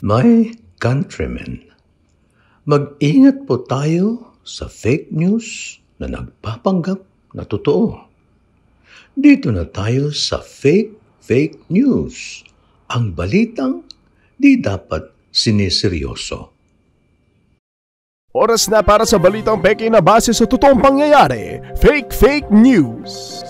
My countrymen, mag-ingat po tayo sa fake news na nagpapanggap na totoo. Dito na tayo sa fake fake news. Ang balitang di dapat siniseryoso. Oras na para sa balitang peke na base sa totoong pangyayari. Fake Fake News.